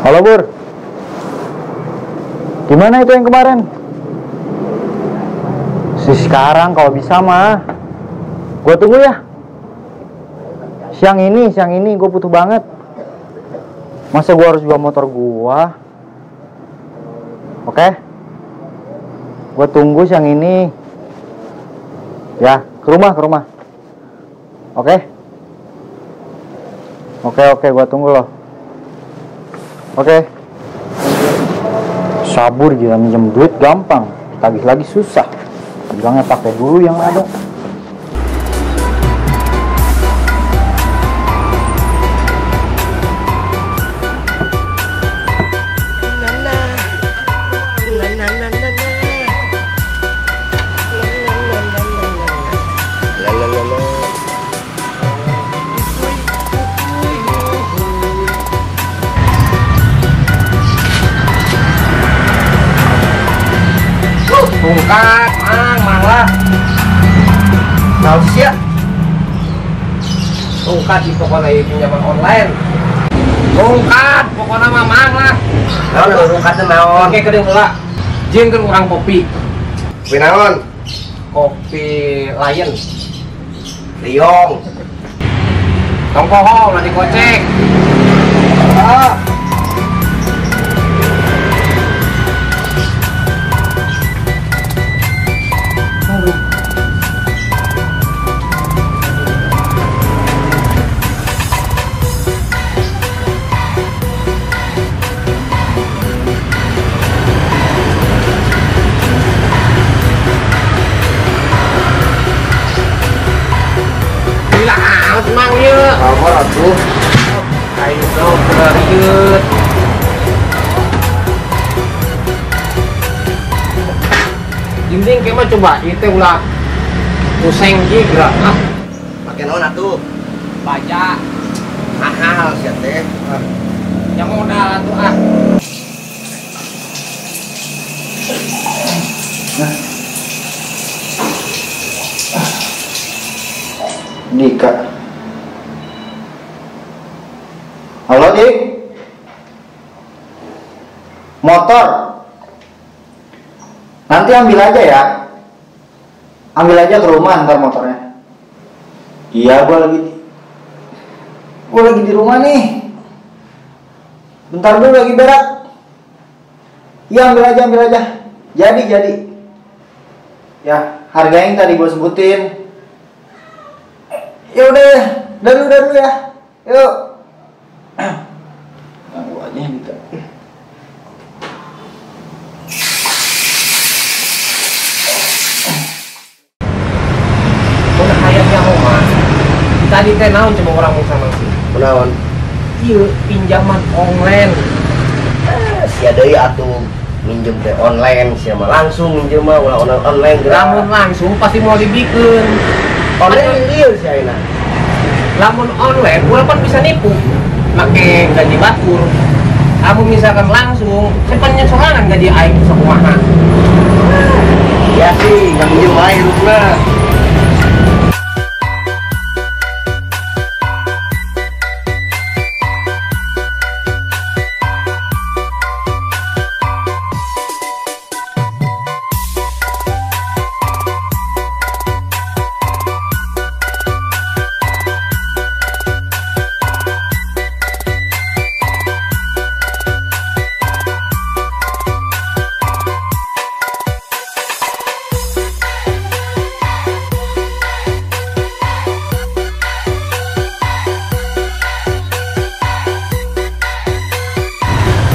Halo Bur. Gimana itu yang kemarin? Si sekarang kalau bisa mah. Gue tunggu ya. Siang ini, siang ini gue butuh banget. Masa gue harus jual motor gua? Oke? Gue tunggu siang ini. Ya, ke rumah, ke rumah. Oke? Oke, oke, gua tunggu loh. Oke. Sabur gila minjem duit gampang, tagih lagi susah. Bilangnya pakai dulu yang ada. Naon sih ya? Tungkat di pokoknya ieu pinjaman online. Tungkat, pokoknya mah mang lah. Naon tungkat naon? Oke, kedeng heula. Jeung urang kopi. Kopi naon? Kopi Lion. Liong. Tong pohon lah dikocek. Ah. Mang ieu. Kamar atuh. Ayo dong, berariut. Dinding kemah coba itu ulah pusing ge gerak ah. Pakai naon atuh? Baca Mahal sia teh. yang modal atuh ah. Dika. Halo Dik. Motor. Nanti ambil aja ya. Ambil aja ke rumah ntar motornya. Iya, gua lagi gua lagi di rumah nih. Bentar dulu lagi berak. Iya, ambil aja, ambil aja. Jadi, jadi. Ya, harga yang tadi gua sebutin. Ya udah ya, daru daru ya. Yuk. Ganggu aja gitu. Tadi teh naon coba orang mau sama sih. Kunaon? Iya, pinjaman online. Sia deui atuh minjem teh online sia mah langsung minjem mah ulah online online. Lamun langsung pasti mau dibikin. online lieur sia ayeuna. lamun online gua kan bisa nipu pakai gaji batur kamu misalkan langsung sepanjang sorangan gaji aing sekumaha Ya sih, nggak minjem wae hirupna.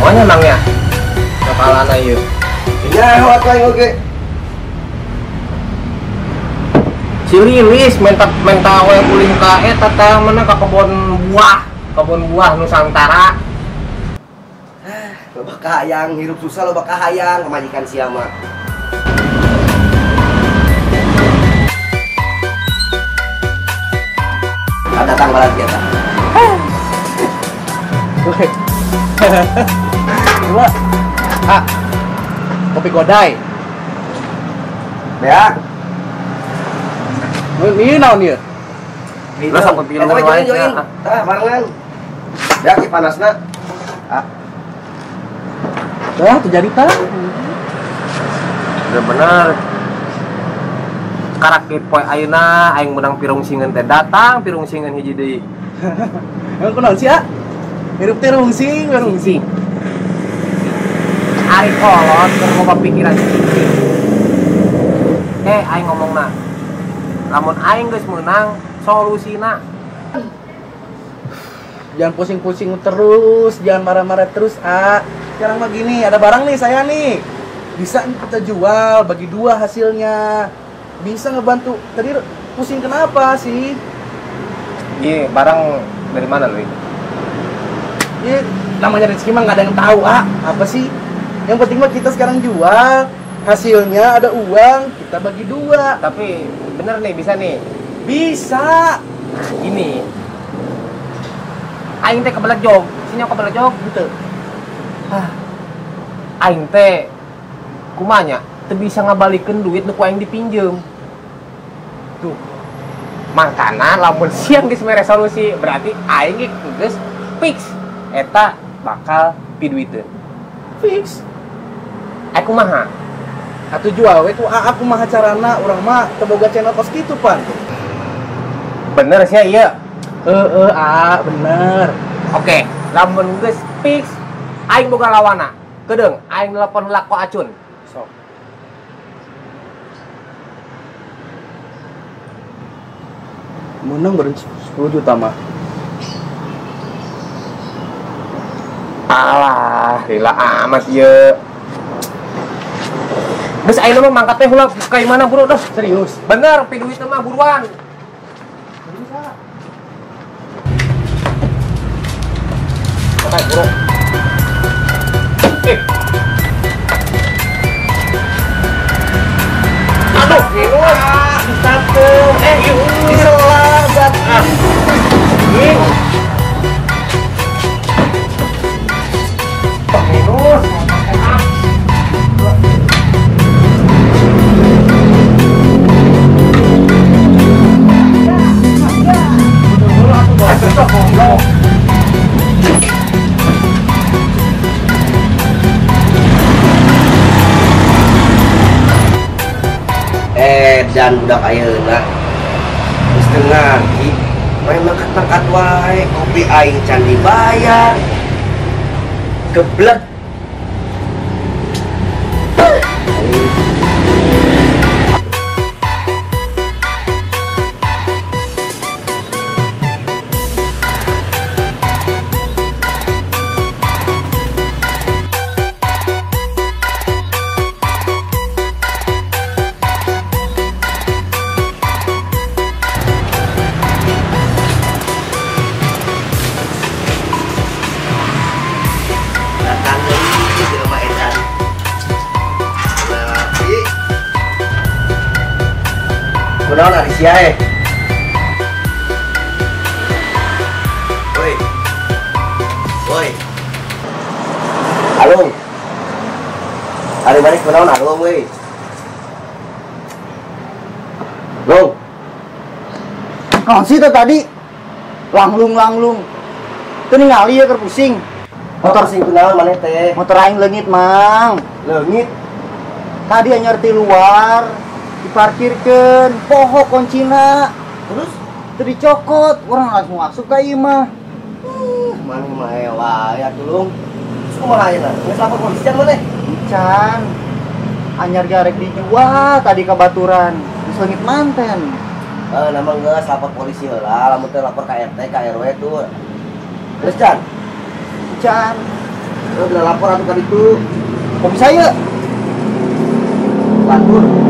Pokoknya nang ya kepala na yuk Ya, wat wae oge. si Lilis minta minta we kuling ka eta teh mana ka kebun buah kebun buah Nusantara Loba kahayang hirup susah loba kahayang kemajikan sia mah. Ada tanggalan kita. Dua. Ah. Kopi godai. Ya. Ini naon ieu? Lah sampai Eh, pilih tapi wae. join join. Tah barengan. Ya ki panasna. Ah. dah terjadi tak bener-bener karak di poe ayeuna aing menang pirung singeun teh datang pirung singeun hiji deui kenal sih ya? Hirup teh rungsing, rungsing. Ari kolot keur boga pikiran cicing. Eh aing ngomongna. Lamun aing geus menang, solusina Jangan pusing-pusing terus, jangan marah-marah terus, ah. Sekarang mah gini, ada barang nih saya nih. Bisa nih kita jual, bagi dua hasilnya. Bisa ngebantu. Tadi pusing kenapa sih? Iya, barang dari mana lu? Ya, namanya rezeki mah nggak ada yang tahu, ah. Apa sih? Yang penting mah kita sekarang jual, hasilnya ada uang, kita bagi dua. Tapi bener nih bisa nih. Bisa. Ini aing teh kebelet jog, sini kebelet jog Gitu. ah aing teh kumanya teu bisa ngabalikeun duit nu ku aing dipinjem tuh makana lamun siang geus mere resolusi berarti aing ge geus fix eta bakal piduiteun Fix. Aya kumaha Atuh jual ku ah, aku mah carana urang mah teboga channel kos kitu pan. bener sih iya Eh eh ah bener. oke lamun geus fix aing boga lawana kedeung aing telepon ku acun Sok. Menang baru 10 juta mah. Alah, lila amat ya. Geus ayeuna mah mangkat teh heula ka mana buru dah. Serius. Bener, pi duit mah buruan. Dan budak ayeuna geus teu ngaki main mangkat-mangkat wae kopi aing can dibayar. Geblek Kunaon ari sia eh Woi. Woi. Alung Ari balik kunaon alung woi. Lung Naon sih tadi? Langlung langlung. Teu ningali ya keur pusing. motor sing kunaon maneh teh? Motor aing leungit, Mang. leungit? Tadi anyar di luar diparkirkeun, poho kuncina. terus Teu dicokot, urang langsung masuk ka ieu mah. mana mah wae atuh lung terus kumaha ayeuna geus lapor polisi can maneh Can. Anyar garek dijual tadi ke baturan. Manten. Eh, nama geus lapor polisi heula, lamun teu lapor ka RT, ka RW tuh. Geus can, Can. udah lapor atuh ka ditu. Kok bisa ya? Batur.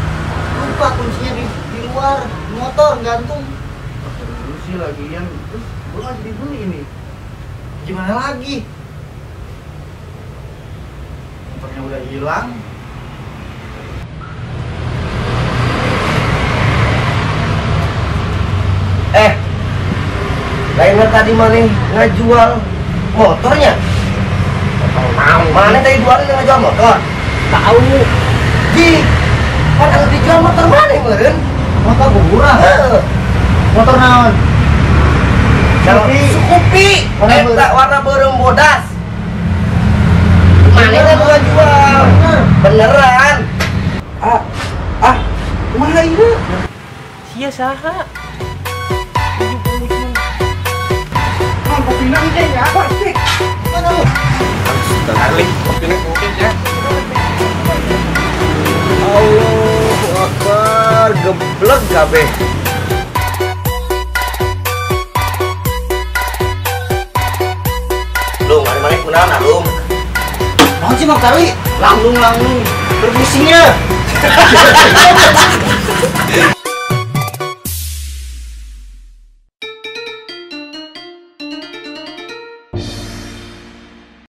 lupa kuncinya di, di luar, di motor gantung. Dulu sih lagian, terus gue nggak dibeli ini. Gimana lagi? Motornya udah hilang. Eh, lainnya tadi mana ngajual motornya? Mau Mana tadi jualin yang ngajual motor? tahu Ji, orang dijual motor mana meren? Motor gue murah. Motor naon? Kalau Scoopy. Scoopy, Warna eta berem. warna berem bodas. Mana yang gua jual? Bener. Beneran. Ah, ah, mana ini? sia saha Ah, kopi nanti ya, pasti. Mana lu? kali kopinya mungkin ya Allahu Akbar, geblek kabeh. Lung, mari-mari kunaon alung? Naon sih Bang Karli? Langlung langlung berbusingnya.